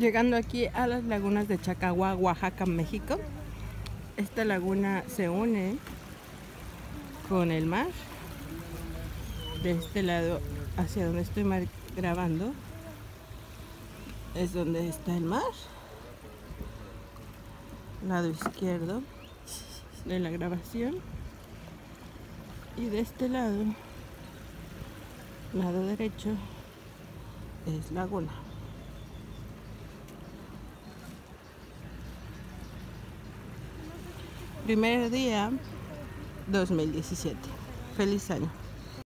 Llegando aquí a las lagunas de Chacagua, Oaxaca, México. Esta laguna se une con el mar. De este lado hacia donde estoy grabando es donde está el mar. Lado izquierdo de la grabación. Y de este lado, lado derecho, es laguna. Primer día 2017. Feliz año.